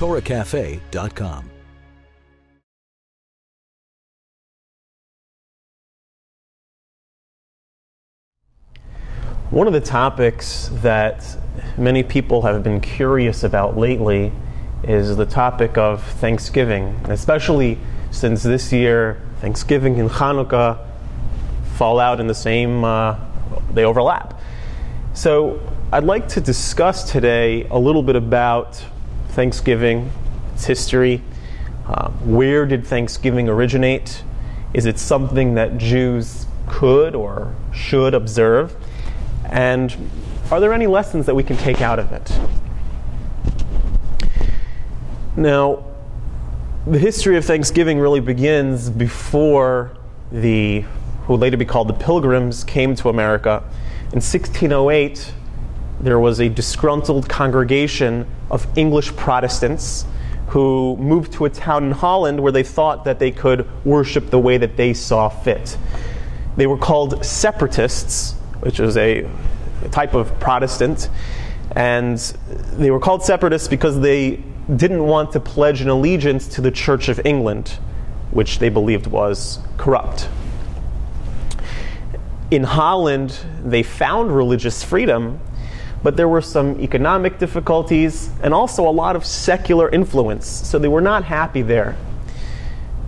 TorahCafe.com. One of the topics that many people have been curious about lately is the topic of Thanksgiving, especially since this year Thanksgiving and Hanukkah fall out in the same, uh, they overlap. So I'd like to discuss today a little bit about Thanksgiving, its history. Uh, where did Thanksgiving originate? Is it something that Jews could or should observe? And are there any lessons that we can take out of it? Now, the history of Thanksgiving really begins before the, who would later be called the Pilgrims, came to America. In 1608, there was a disgruntled congregation of English Protestants who moved to a town in Holland where they thought that they could worship the way that they saw fit. They were called separatists, which is a, type of Protestant, and they were called separatists because they didn't want to pledge an allegiance to the Church of England, which they believed was corrupt. In Holland, they found religious freedom, but there were some economic difficulties and also a lot of secular influence, so they were not happy there.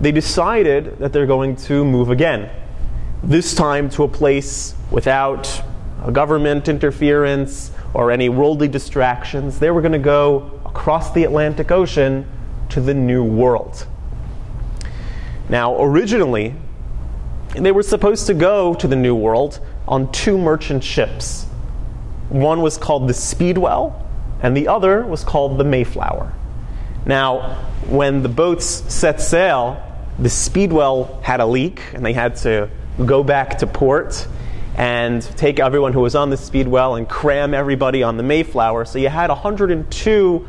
They decided that they're going to move again, this time to a place without government interference or any worldly distractions. They were going to go across the Atlantic Ocean to the New World. Now, originally, they were supposed to go to the New World on two merchant ships. One was called the Speedwell, and the other was called the Mayflower. Now, when the boats set sail, the Speedwell had a leak, and they had to go back to port and take everyone who was on the Speedwell and cram everybody on the Mayflower. So you had 102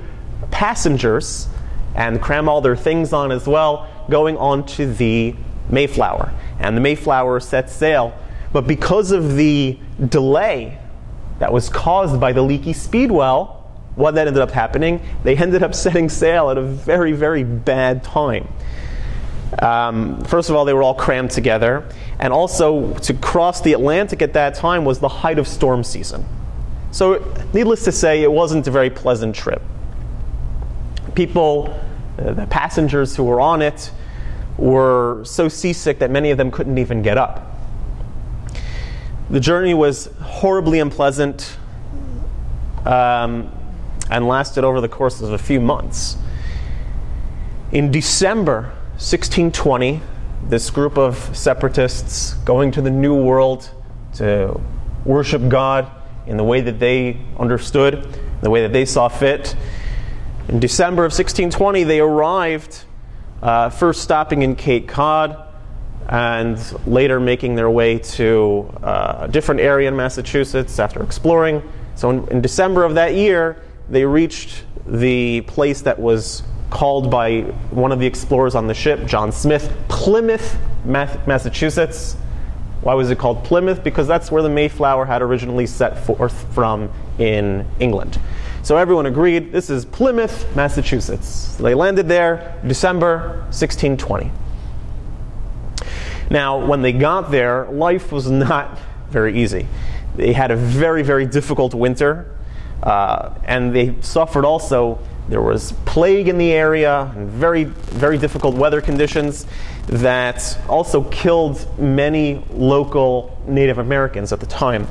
passengers and cram all their things on as well, going on to the Mayflower. And the Mayflower set sail. But because of the delay that was caused by the leaky speedwell, what that ended up happening, they ended up setting sail at a very, very bad time. Um, first of all, they were all crammed together, and also to cross the Atlantic at that time was the height of storm season. So, needless to say, it wasn't a very pleasant trip. People, uh, the passengers who were on it, were so seasick that many of them couldn't even get up. The journey was horribly unpleasant um, and lasted over the course of a few months. In December 1620, this group of separatists going to the New World to worship God in the way that they understood, the way that they saw fit. In December of 1620, they arrived, uh, first stopping in Cape Cod and later making their way to uh, a different area in Massachusetts after exploring. So in, in December of that year, they reached the place that was called by one of the explorers on the ship, John Smith, Plymouth, Massachusetts. Why was it called Plymouth? Because that's where the Mayflower had originally set forth from in England. So everyone agreed this is Plymouth, Massachusetts. They landed there December 1620. Now, when they got there, life was not very easy. They had a very, very difficult winter, uh, and they suffered also. There was plague in the area, and very, very difficult weather conditions that also killed many local Native Americans at the time.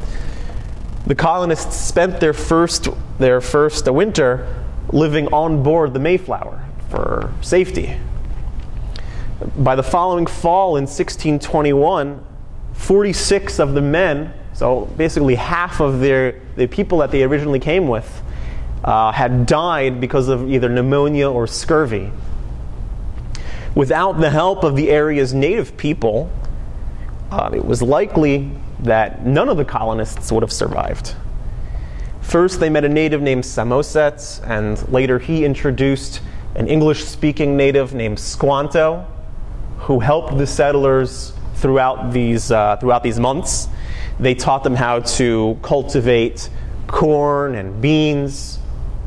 The colonists spent their first, their first winter living on board the Mayflower for safety. By the following fall in 1621, 46 of the men, so basically half of their, the people that they originally came with, uh, had died because of either pneumonia or scurvy. Without the help of the area's native people, uh, it was likely that none of the colonists would have survived. First, they met a native named Samoset, and later he introduced an English speaking native named Squanto, who helped the settlers throughout these, uh, throughout these months. They taught them how to cultivate corn and beans,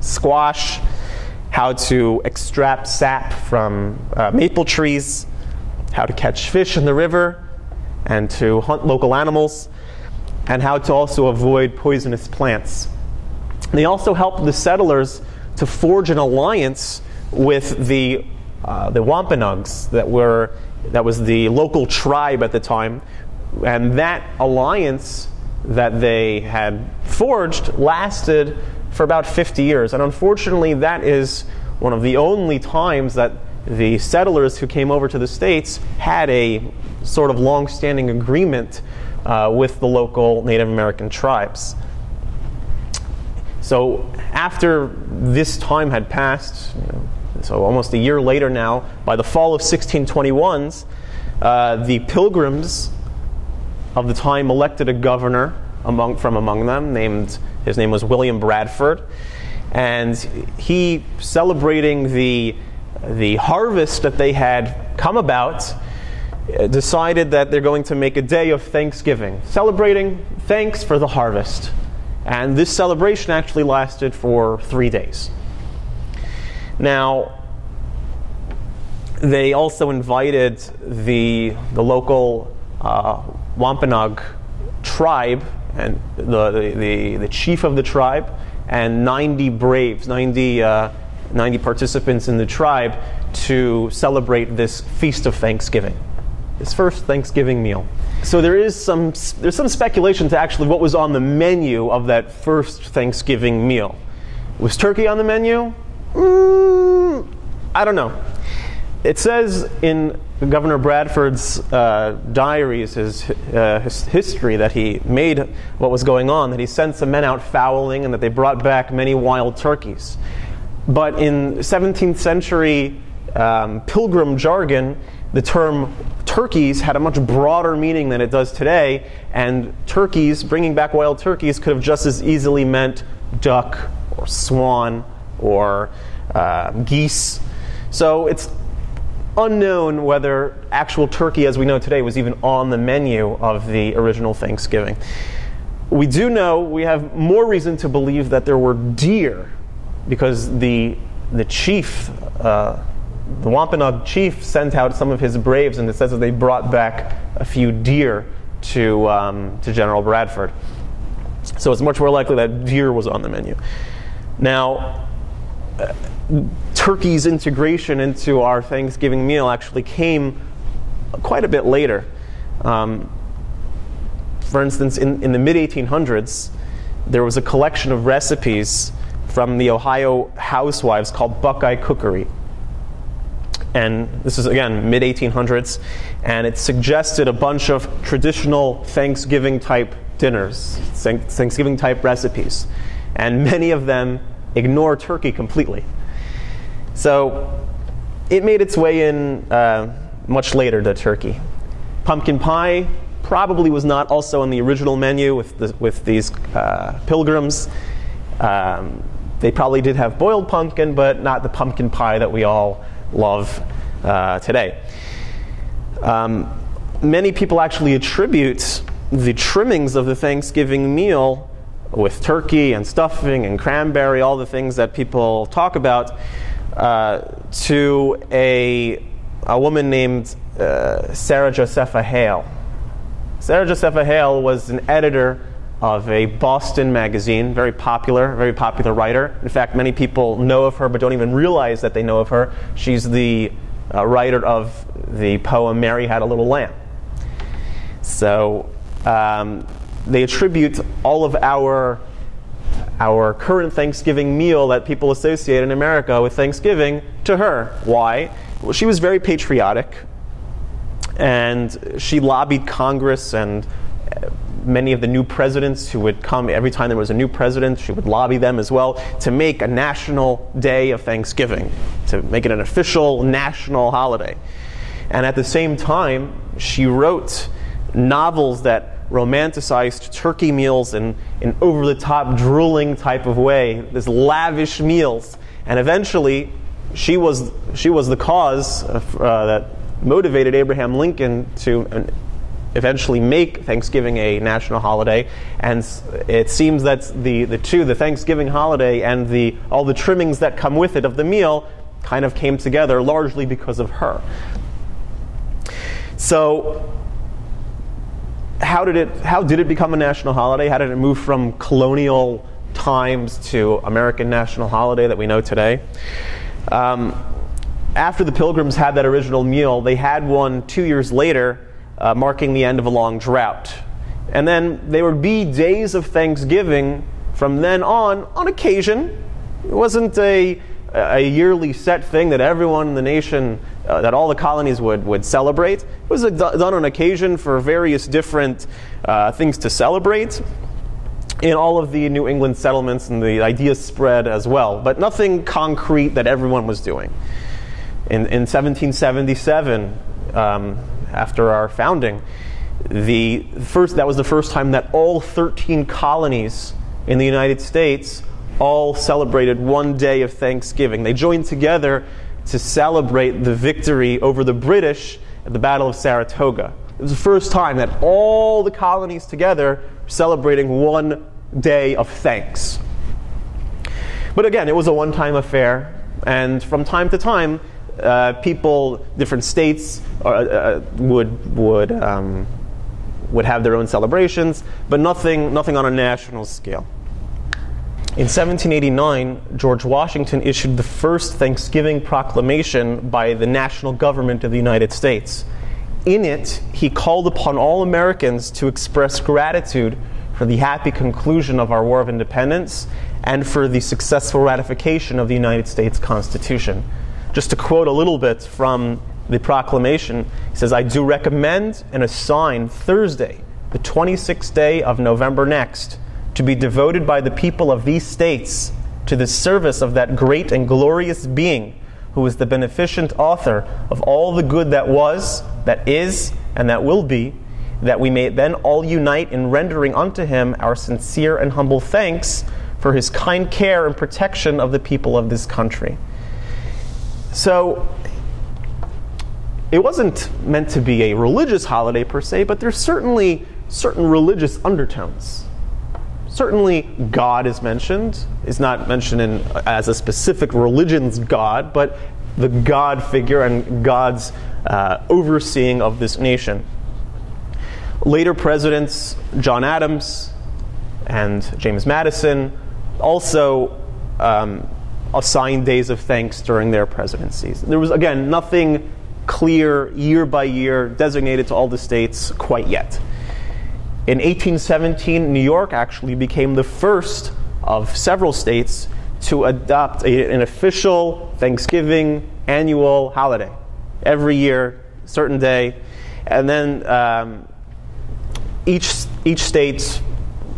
squash, how to extract sap from uh, maple trees, how to catch fish in the river, and to hunt local animals, and how to also avoid poisonous plants. They also helped the settlers to forge an alliance with the, uh, the Wampanoags that were that was the local tribe at the time, and that alliance that they had forged lasted for about 50 years. And unfortunately, that is one of the only times that the settlers who came over to the States had a sort of long standing agreement uh, with the local Native American tribes. So, after this time had passed, you know, so almost a year later now, by the fall of 1621s, uh, the pilgrims of the time elected a governor among, from among them, named his name was William Bradford, and he celebrating the the harvest that they had come about uh, decided that they're going to make a day of thanksgiving, celebrating thanks for the harvest. And this celebration actually lasted for three days. Now, they also invited the, the local uh, Wampanoag tribe and the, the, the, chief of the tribe and 90 braves, 90, uh, 90 participants in the tribe to celebrate this feast of Thanksgiving, this first Thanksgiving meal. So there is some there's some speculation to actually what was on the menu of that first Thanksgiving meal. Was turkey on the menu? Mm, I don't know. It says in Governor Bradford's uh, diaries, his, uh, his, history, that he made what was going on, that he sent some men out fowling and that they brought back many wild turkeys. But in 17th century um, pilgrim jargon, the term turkeys had a much broader meaning than it does today, and turkeys, bringing back wild turkeys, could have just as easily meant duck or swan or uh, geese. So it's unknown whether actual turkey as we know today was even on the menu of the original Thanksgiving. We do know, we have more reason to believe that there were deer because the, the chief, uh, the Wampanoag chief, sent out some of his braves, and it says that they brought back a few deer to, um, to General Bradford. So it's much more likely that deer was on the menu. Now, uh, turkey's integration into our Thanksgiving meal actually came quite a bit later. Um, for instance, in, in the mid 1800s, there was a collection of recipes from the Ohio housewives called Buckeye Cookery. And this is, again, mid 1800s, and it suggested a bunch of traditional Thanksgiving type dinners, Thanksgiving type recipes. And many of them ignore turkey completely. So it made its way in uh, much later to Turkey. Pumpkin pie probably was not also on the original menu with, the, with these uh, pilgrims. Um, they probably did have boiled pumpkin, but not the pumpkin pie that we all love uh, today. Um, many people actually attribute the trimmings of the Thanksgiving meal with turkey and stuffing and cranberry, all the things that people talk about, uh, to a, a woman named uh, Sarah Josepha Hale. Sarah Josepha Hale was an editor of a Boston magazine, very popular, very popular writer. In fact, many people know of her but don't even realize that they know of her. She's the uh, writer of the poem Mary Had a Little Lamb. So um, they attribute all of our our current Thanksgiving meal that people associate in America with Thanksgiving to her. Why? Well, she was very patriotic, and she lobbied Congress and uh, many of the new presidents who would come every time there was a new president, she would lobby them as well to make a national day of Thanksgiving, to make it an official national holiday. And at the same time, she wrote novels that romanticized turkey meals in an over the top, drooling type of way, these lavish meals. And eventually, she was, she was the cause of, uh, that motivated Abraham Lincoln to eventually make Thanksgiving a national holiday. And it seems that the, the two, the Thanksgiving holiday and the, all the trimmings that come with it of the meal, kind of came together largely because of her. So, how did it how did it become a national holiday? How did it move from colonial times to American national holiday that we know today? Um, after the Pilgrims had that original meal, they had one two years later, uh, marking the end of a long drought. And then there would be days of Thanksgiving from then on, on occasion. It wasn't a, a yearly set thing that everyone in the nation, uh, that all the colonies would, would celebrate. It was done on occasion for various different uh, things to celebrate in all of the New England settlements, and the idea spread as well, but nothing concrete that everyone was doing. In, in 1777, um, after our founding, the first, that was the first time that all 13 colonies in the United States all celebrated one day of Thanksgiving. They joined together to celebrate the victory over the British at the Battle of Saratoga. It was the first time that all the colonies together were celebrating one day of thanks. But again, it was a one time affair, and from time to time, uh, people, different states, uh, uh, would would um, would have their own celebrations, but nothing nothing on a national scale. In 1789, George Washington issued the first Thanksgiving proclamation by the national government of the United States. In it, he called upon all Americans to express gratitude for the happy conclusion of our War of Independence and for the successful ratification of the United States Constitution. Just to quote a little bit from the proclamation, he says, I do recommend and assign Thursday, the 26th day of November next, to be devoted by the people of these states to the service of that great and glorious being who is the beneficent author of all the good that was, that is, and that will be, that we may then all unite in rendering unto him our sincere and humble thanks for his kind care and protection of the people of this country. So, it wasn't meant to be a religious holiday per se, but there's certainly certain religious undertones. Certainly, God is mentioned. Is not mentioned in, as a specific religion's God, but the God figure and God's uh, overseeing of this nation. Later presidents, John Adams and James Madison, also um, assigned days of thanks during their presidencies. There was, again, nothing clear year by year designated to all the states quite yet. In 1817, New York actually became the first of several states to adopt a, an official Thanksgiving annual holiday. Every year, certain day. And then um, each, each state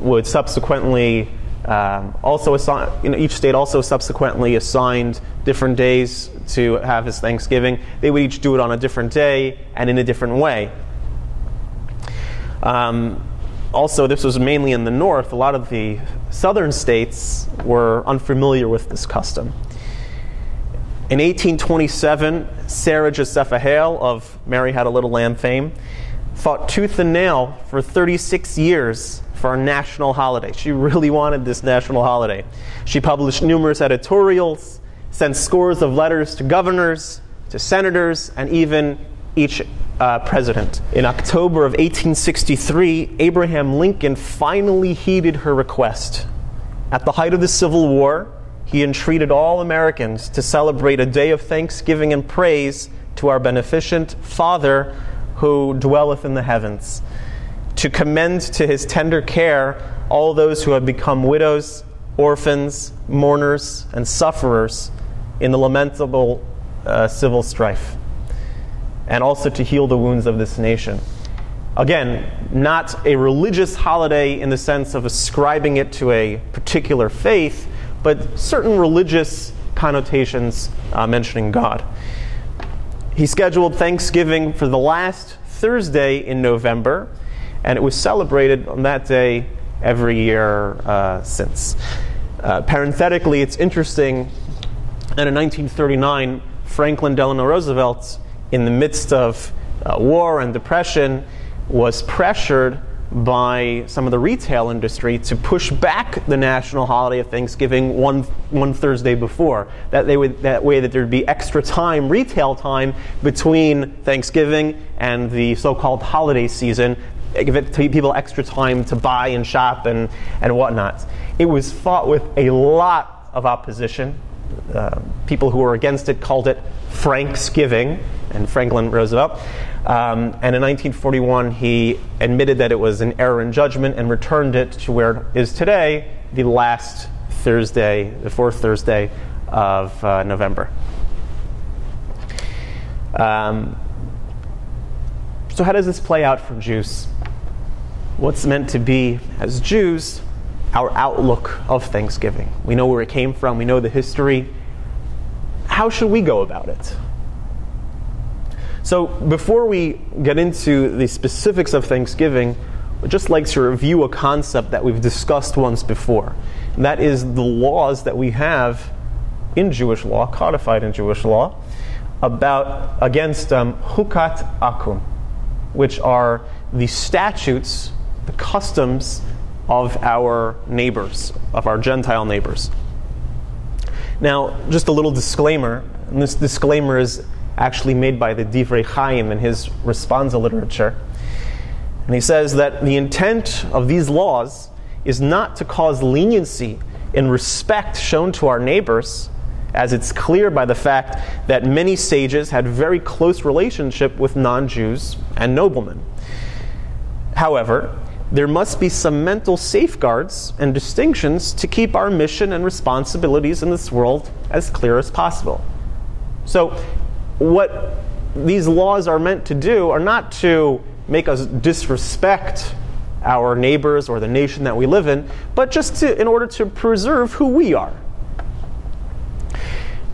would subsequently um, also assign, you know, each state also subsequently assigned different days to have his Thanksgiving. They would each do it on a different day and in a different way. Um, also, this was mainly in the north. A lot of the southern states were unfamiliar with this custom. In 1827, Sarah Josepha Hale of Mary Had a Little Lamb fame fought tooth and nail for 36 years for our national holiday. She really wanted this national holiday. She published numerous editorials, sent scores of letters to governors, to senators, and even each uh, president. In October of 1863, Abraham Lincoln finally heeded her request. At the height of the Civil War, he entreated all Americans to celebrate a day of thanksgiving and praise to our beneficent Father who dwelleth in the heavens to commend to his tender care all those who have become widows, orphans, mourners, and sufferers in the lamentable uh, civil strife, and also to heal the wounds of this nation. Again, not a religious holiday in the sense of ascribing it to a particular faith, but certain religious connotations uh, mentioning God. He scheduled Thanksgiving for the last Thursday in November and it was celebrated on that day every year uh, since. Uh, parenthetically, it's interesting that in 1939, Franklin Delano Roosevelt, in the midst of uh, war and depression, was pressured by some of the retail industry to push back the national holiday of Thanksgiving one, one Thursday before. That, they would, that way that there'd be extra time, retail time, between Thanksgiving and the so called holiday season. Give it to people extra time to buy and shop and, and whatnot. It was fought with a lot of opposition. Uh, people who were against it called it Franksgiving, and Franklin Roosevelt. Um, and in 1941, he admitted that it was an error in judgment and returned it to where it is today, the last Thursday, the fourth Thursday of uh, November. Um, so, how does this play out for Jews? What's meant to be, as Jews, our outlook of Thanksgiving? We know where it came from, we know the history. How should we go about it? So, before we get into the specifics of Thanksgiving, I'd just like to review a concept that we've discussed once before. And that is the laws that we have in Jewish law, codified in Jewish law, about against um, hukat akum, which are the statutes, the customs of our neighbors, of our Gentile neighbors. Now, just a little disclaimer, and this disclaimer is actually made by the Divrei Chaim in his responsa literature. And he says that the intent of these laws is not to cause leniency in respect shown to our neighbors, as it's clear by the fact that many sages had very close relationship with non-Jews and noblemen. However, there must be some mental safeguards and distinctions to keep our mission and responsibilities in this world as clear as possible. So, what these laws are meant to do are not to make us disrespect our neighbors or the nation that we live in, but just to, in order to preserve who we are.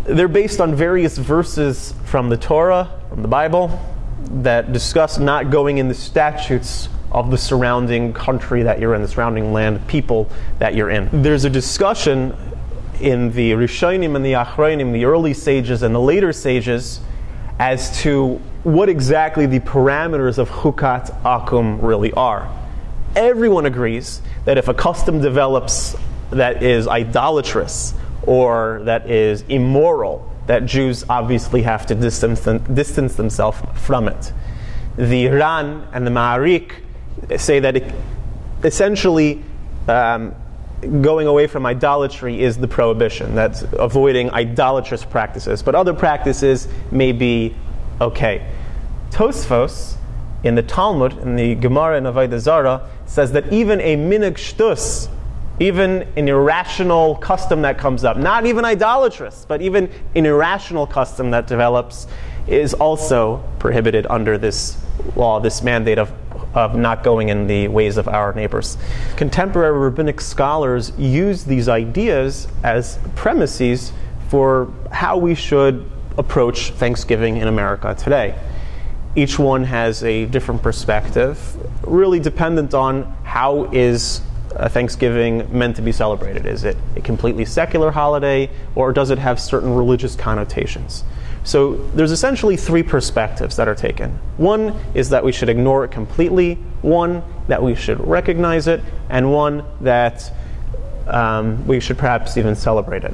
They're based on various verses from the Torah, from the Bible, that discuss not going in the statutes of the surrounding country that you're in, the surrounding land, people that you're in. There's a discussion in the Rishonim and the Achronim, the early sages and the later sages, as to what exactly the parameters of Chukat Akum really are. Everyone agrees that if a custom develops that is idolatrous or that is immoral, that Jews obviously have to distance, them, distance themselves from it. The Ran and the Ma'arik say that it, essentially um, going away from idolatry is the prohibition. That's avoiding idolatrous practices. But other practices may be okay. Tosfos in the Talmud, in the Gemara in Avodah Zarah, says that even a minhag shtus, even an irrational custom that comes up, not even idolatrous, but even an irrational custom that develops, is also prohibited under this law, this mandate of of not going in the ways of our neighbors. Contemporary rabbinic scholars use these ideas as premises for how we should approach Thanksgiving in America today. Each one has a different perspective, really dependent on how is a Thanksgiving meant to be celebrated? Is it a completely secular holiday, or does it have certain religious connotations? So there's essentially three perspectives that are taken. One is that we should ignore it completely, one that we should recognize it, and one that um, we should perhaps even celebrate it,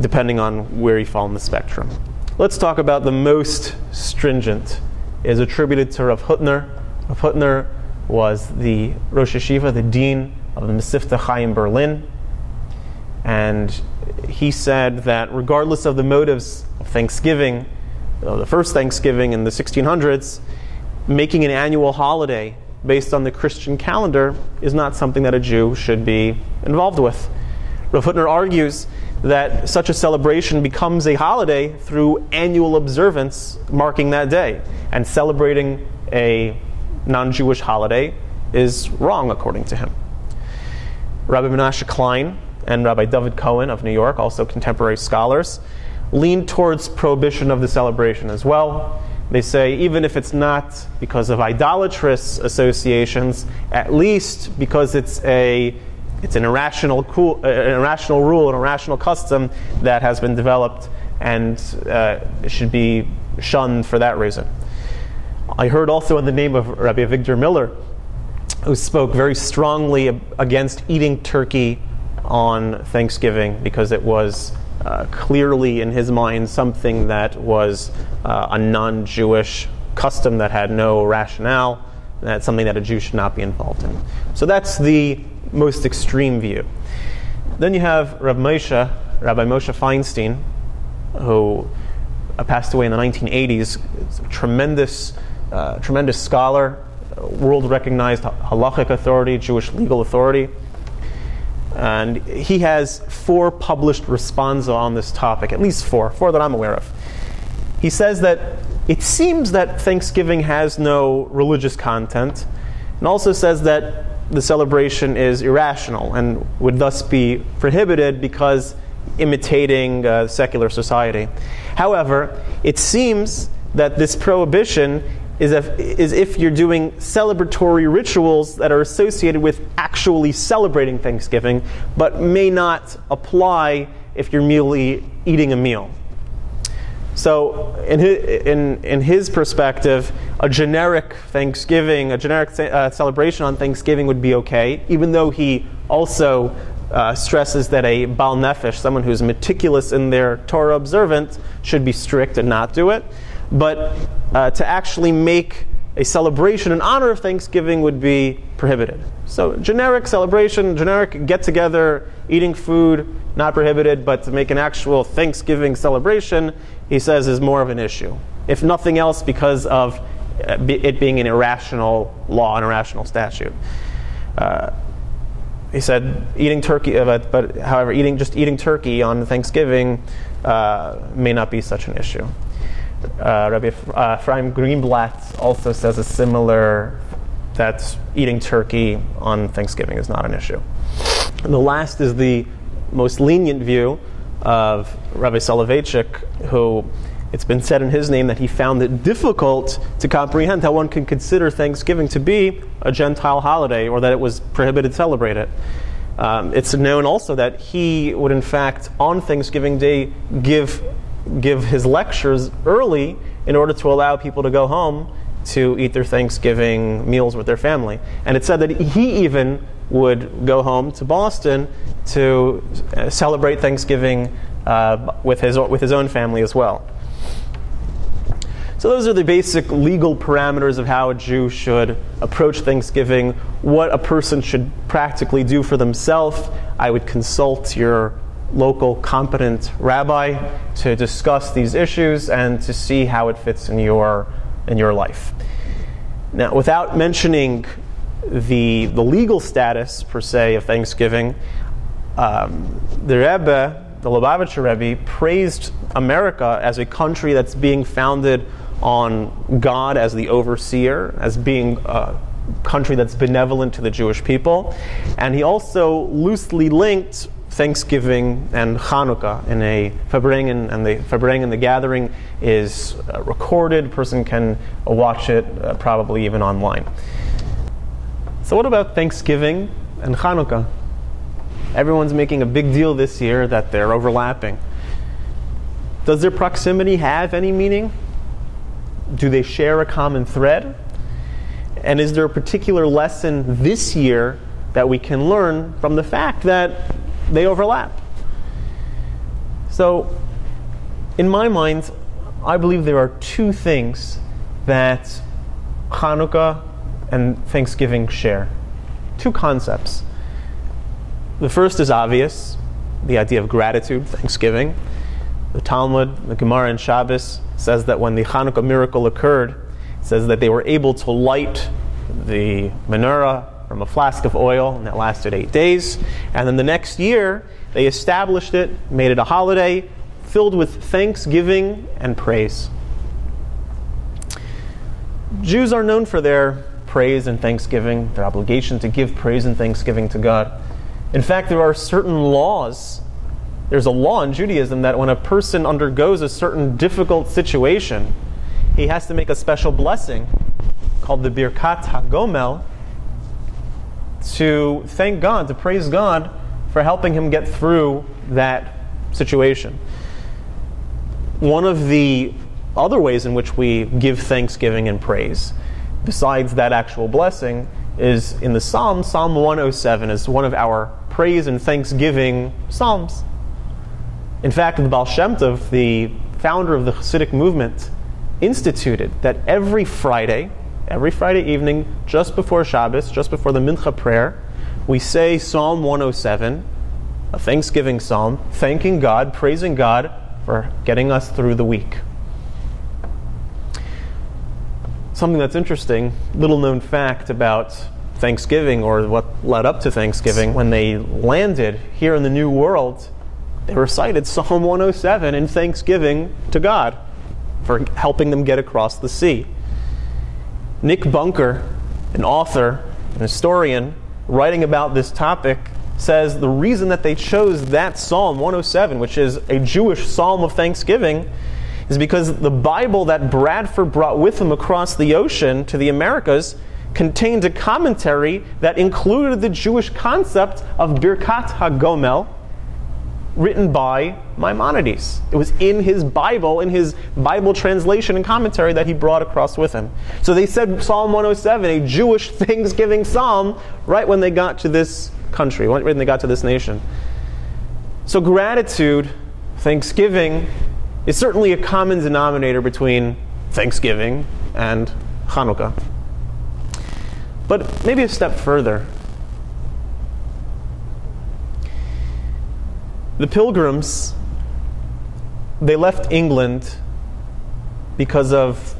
depending on where you fall in the spectrum. Let's talk about the most stringent. Is attributed to Rav Hutner. Rav Hutner was the Rosh Yeshiva, the dean of the Mesivta in Berlin, and he said that regardless of the motives of Thanksgiving, the first Thanksgiving in the 1600s, making an annual holiday based on the Christian calendar is not something that a Jew should be involved with. Rav Hutner argues that such a celebration becomes a holiday through annual observance marking that day, and celebrating a non Jewish holiday is wrong according to him. Rabbi Menashe Klein and Rabbi David Cohen of New York, also contemporary scholars, lean towards prohibition of the celebration as well. They say even if it's not because of idolatrous associations, at least because it's a it's an irrational, cool, uh, an irrational rule, an irrational custom that has been developed and uh, should be shunned for that reason. I heard also in the name of Rabbi Avigdor Miller, who spoke very strongly against eating turkey on Thanksgiving because it was uh, clearly in his mind something that was uh, a non Jewish custom that had no rationale, that's something that a Jew should not be involved in. So that's the most extreme view. Then you have Rabbi Moshe, Rabbi Moshe Feinstein, who uh, passed away in the 1980s. tremendous, uh, tremendous scholar, world recognized halachic authority, Jewish legal authority. And he has four published responsa on this topic, at least four, four that I'm aware of. He says that it seems that Thanksgiving has no religious content, and also says that the celebration is irrational and would thus be prohibited because imitating uh, secular society. However, it seems that this prohibition is if, is if you're doing celebratory rituals that are associated with actually celebrating Thanksgiving, but may not apply if you're merely eating a meal. So, in his, in, in his perspective, a generic Thanksgiving, a generic uh, celebration on Thanksgiving would be okay, even though he also uh, stresses that a Baal Nefesh, someone who's meticulous in their Torah observance, should be strict and not do it but uh, to actually make a celebration in honor of Thanksgiving would be prohibited. So, generic celebration, generic get together, eating food, not prohibited, but to make an actual Thanksgiving celebration, he says, is more of an issue. If nothing else, because of uh, it being an irrational law, an irrational statute. Uh, he said eating turkey, uh, but, but, however, eating just eating turkey on Thanksgiving uh, may not be such an issue uh, Rabbi uh, Ephraim Greenblatt also says a similar that eating turkey on Thanksgiving is not an issue. And the last is the most lenient view of Rabbi Soloveitchik, who it's been said in his name that he found it difficult to comprehend how one can consider Thanksgiving to be a Gentile holiday or that it was prohibited to celebrate it. Um, it's known also that he would, in fact, on Thanksgiving Day, give give his lectures early in order to allow people to go home to eat their Thanksgiving meals with their family. And it said that he even would go home to Boston to uh, celebrate Thanksgiving uh, with, his, with his own family as well. So, those are the basic legal parameters of how a Jew should approach Thanksgiving, what a person should practically do for themselves. I would consult your local competent rabbi to discuss these issues and to see how it fits in your in your life. Now, without mentioning the the legal status per se of Thanksgiving, um, the Rebbe, the Lubavitcher Rebbe, praised America as a country that's being founded on God as the overseer, as being a country that's benevolent to the Jewish people, and he also loosely linked Thanksgiving and Hanukkah in a Farbrengen, and the Farbrengen, the gathering is uh, recorded. A person can uh, watch it uh, probably even online. So, what about Thanksgiving and Hanukkah? Everyone's making a big deal this year that they're overlapping. Does their proximity have any meaning? Do they share a common thread? And is there a particular lesson this year that we can learn from the fact that they overlap. So, in my mind, I believe there are two things that Hanukkah and Thanksgiving share. Two concepts. The first is obvious the idea of gratitude, thanksgiving. The Talmud, the Gemara, and Shabbos says that when the Hanukkah miracle occurred, it says that they were able to light the menorah from a flask of oil, and that lasted eight days. And then the next year, they established it, made it a holiday filled with thanksgiving and praise. Jews are known for their praise and thanksgiving, their obligation to give praise and thanksgiving to God. In fact, there are certain laws. There's a law in Judaism that when a person undergoes a certain difficult situation, he has to make a special blessing called the Birkat HaGomel, to thank God, to praise God for helping him get through that situation. One of the other ways in which we give thanksgiving and praise, besides that actual blessing, is in the Psalm. Psalm 107 is one of our praise and thanksgiving psalms. In fact, the Baal Shem Tov, the founder of the Hasidic movement, instituted that every Friday, every Friday evening, just before Shabbos, just before the Mincha prayer, we say Psalm 107, a thanksgiving psalm, thanking God, praising God for getting us through the week. Something that's interesting, little known fact about Thanksgiving or what led up to Thanksgiving, when they landed here in the New World, they recited Psalm 107 in thanksgiving to God for helping them get across the sea. Nick Bunker, an author, an historian, writing about this topic, says the reason that they chose that Psalm 107, which is a Jewish psalm of thanksgiving, is because the Bible that Bradford brought with him across the ocean to the Americas contained a commentary that included the Jewish concept of Birkat HaGomel, written by Maimonides. It was in his Bible, in his Bible translation and commentary that he brought across with him. So they said Psalm 107, a Jewish Thanksgiving psalm, right when they got to this country, right when they got to this nation. So gratitude, thanksgiving, is certainly a common denominator between Thanksgiving and Hanukkah. But maybe a step further. The pilgrims, they left England because of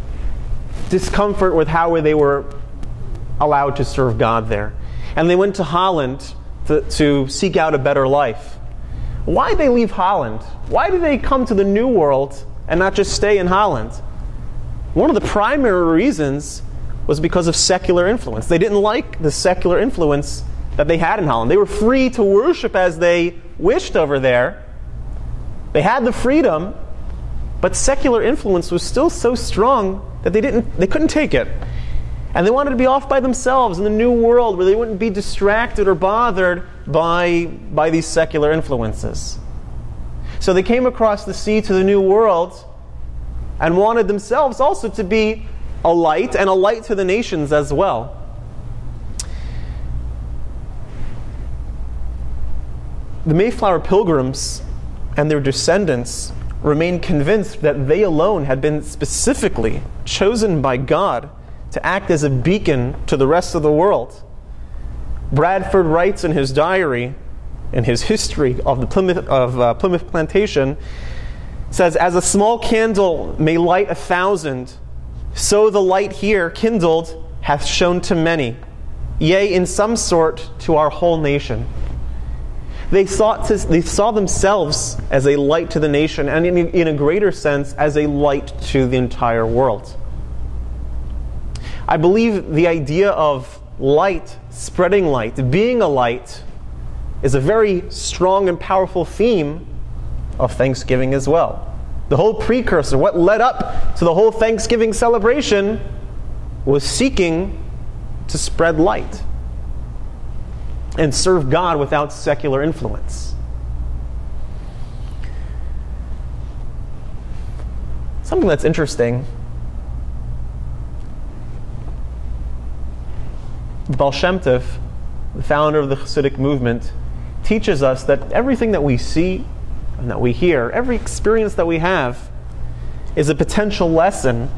discomfort with how they were allowed to serve God there. And they went to Holland to, to seek out a better life. Why did they leave Holland? Why did they come to the New World and not just stay in Holland? One of the primary reasons was because of secular influence. They didn't like the secular influence that they had in Holland. They were free to worship as they wished over there. They had the freedom, but secular influence was still so strong that they didn't they couldn't take it. And they wanted to be off by themselves in the new world where they wouldn't be distracted or bothered by, by these secular influences. So they came across the sea to the new world and wanted themselves also to be a light and a light to the nations as well. The Mayflower pilgrims and their descendants remained convinced that they alone had been specifically chosen by God to act as a beacon to the rest of the world. Bradford writes in his diary, in his history of the Plymouth, of, uh, Plymouth plantation, says, As a small candle may light a thousand, so the light here kindled hath shone to many, yea, in some sort to our whole nation. They, sought to, they saw themselves as a light to the nation, and in, in a greater sense, as a light to the entire world. I believe the idea of light, spreading light, being a light, is a very strong and powerful theme of Thanksgiving as well. The whole precursor, what led up to the whole Thanksgiving celebration, was seeking to spread light and serve God without secular influence. Something that's interesting. Baal Shem Tov, the founder of the Hasidic movement, teaches us that everything that we see and that we hear, every experience that we have, is a potential lesson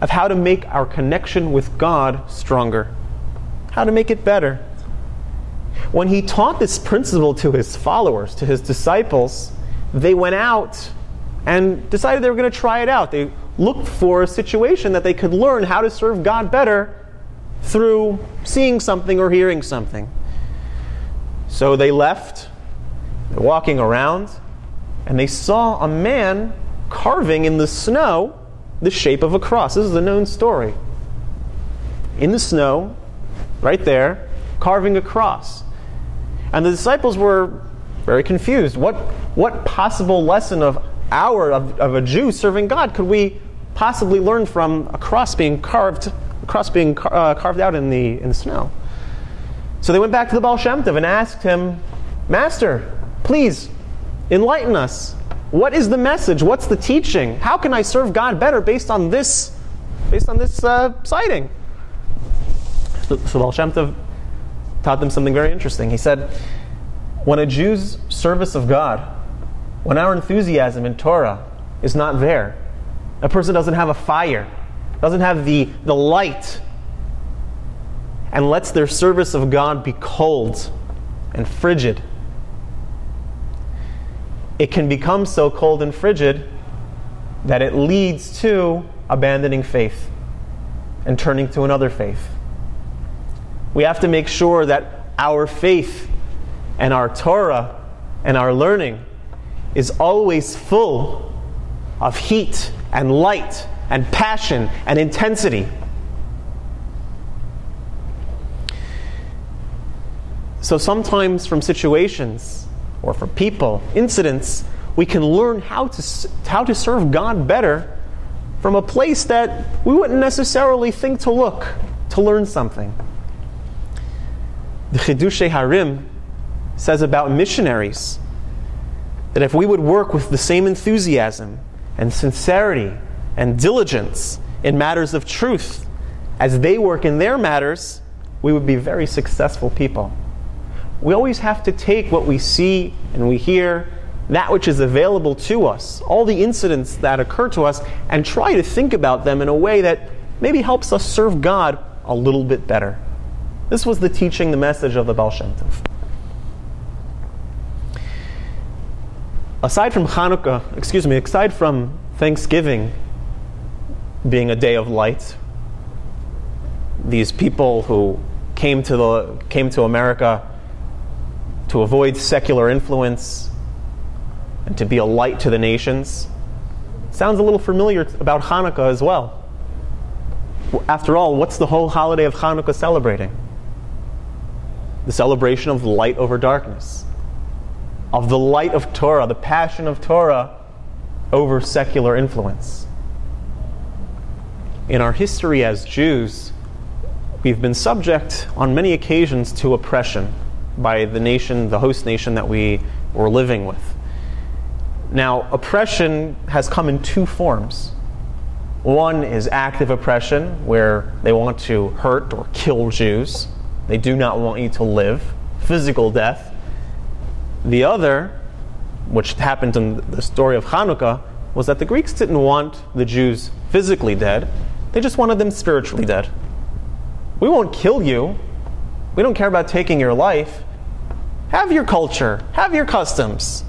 of how to make our connection with God stronger, how to make it better when he taught this principle to his followers, to his disciples, they went out and decided they were going to try it out. They looked for a situation that they could learn how to serve God better through seeing something or hearing something. So they left, walking around, and they saw a man carving in the snow the shape of a cross. This is a known story. In the snow, right there, carving a cross. And the disciples were very confused. What, what possible lesson of our, of, of a Jew serving God, could we possibly learn from a cross being carved, a cross being car, uh, carved out in the, in the snow? So they went back to the Baal Shem Tov and asked him, Master, please enlighten us. What is the message? What's the teaching? How can I serve God better based on this, based on this uh, sighting? So, so Baal Shem Tov taught them something very interesting. He said, when a Jew's service of God, when our enthusiasm in Torah is not there, a person doesn't have a fire, doesn't have the, the light, and lets their service of God be cold and frigid, it can become so cold and frigid that it leads to abandoning faith and turning to another faith. We have to make sure that our faith and our Torah and our learning is always full of heat and light and passion and intensity. So sometimes from situations or from people, incidents, we can learn how to, how to serve God better from a place that we wouldn't necessarily think to look to learn something. The Chidushei Harim says about missionaries that if we would work with the same enthusiasm and sincerity and diligence in matters of truth as they work in their matters, we would be very successful people we always have to take what we see and we hear, that which is available to us, all the incidents that occur to us, and try to think about them in a way that maybe helps us serve God a little bit better. This was the teaching, the message of the Baal Shem Tov. Aside from Hanukkah, excuse me, aside from Thanksgiving being a day of light, these people who came to, the, came to America to avoid secular influence, and to be a light to the nations. Sounds a little familiar about Hanukkah as well. After all, what's the whole holiday of Hanukkah celebrating? The celebration of light over darkness, of the light of Torah, the passion of Torah over secular influence. In our history as Jews, we've been subject on many occasions to oppression by the nation, the host nation that we were living with. Now, oppression has come in two forms. One is active oppression, where they want to hurt or kill Jews. They do not want you to live, physical death. The other, which happened in the story of Hanukkah, was that the Greeks didn't want the Jews physically dead, they just wanted them spiritually dead. We won't kill you. We don't care about taking your life. Have your culture, have your customs,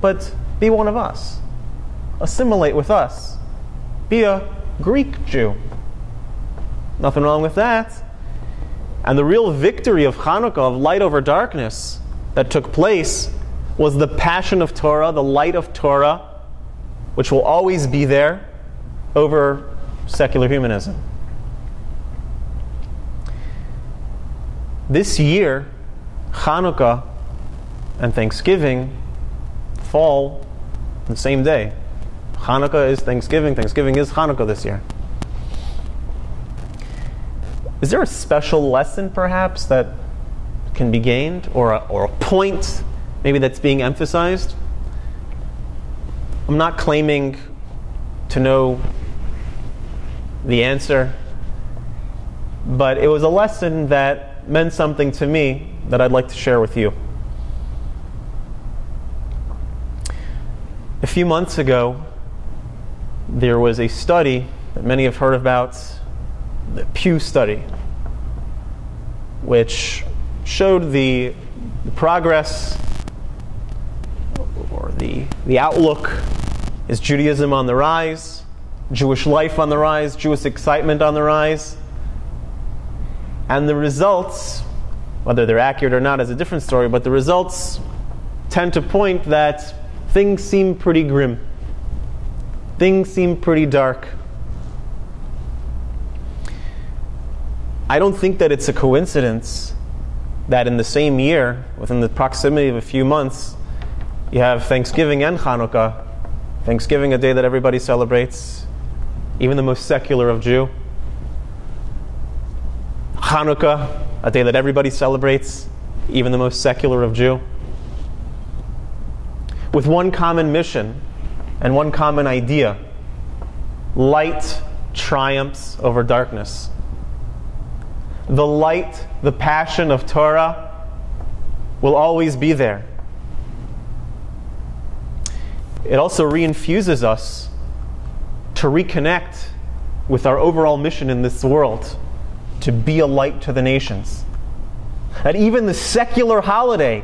but be one of us. Assimilate with us. Be a Greek Jew. Nothing wrong with that. And the real victory of Hanukkah, of light over darkness, that took place was the passion of Torah, the light of Torah, which will always be there over secular humanism. This year, Hanukkah and Thanksgiving fall on the same day. Hanukkah is Thanksgiving, Thanksgiving is Hanukkah this year. Is there a special lesson perhaps that can be gained or a, or a point maybe that's being emphasized? I'm not claiming to know the answer, but it was a lesson that meant something to me that I'd like to share with you. A few months ago, there was a study that many have heard about, the Pew study, which showed the, the progress or the, the outlook is Judaism on the rise, Jewish life on the rise, Jewish excitement on the rise. And the results whether they're accurate or not is a different story, but the results tend to point that things seem pretty grim. Things seem pretty dark. I don't think that it's a coincidence that in the same year, within the proximity of a few months, you have Thanksgiving and Hanukkah. Thanksgiving, a day that everybody celebrates, even the most secular of Jew. Hanukkah, a day that everybody celebrates, even the most secular of Jew. with one common mission and one common idea light triumphs over darkness. The light, the passion of Torah will always be there. It also reinfuses us to reconnect with our overall mission in this world to be a light to the nations. That even the secular holiday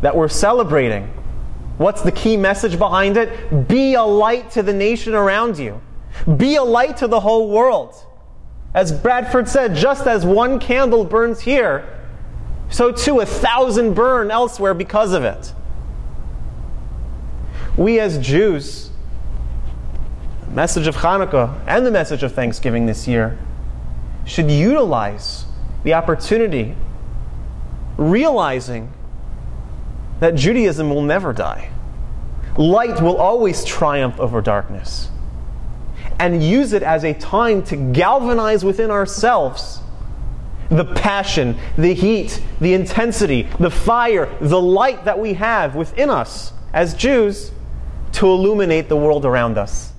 that we're celebrating, what's the key message behind it? Be a light to the nation around you, be a light to the whole world. As Bradford said, just as one candle burns here, so too a thousand burn elsewhere because of it. We as Jews, the message of Hanukkah and the message of Thanksgiving this year, should utilize the opportunity, realizing that Judaism will never die. Light will always triumph over darkness. And use it as a time to galvanize within ourselves the passion, the heat, the intensity, the fire, the light that we have within us as Jews to illuminate the world around us.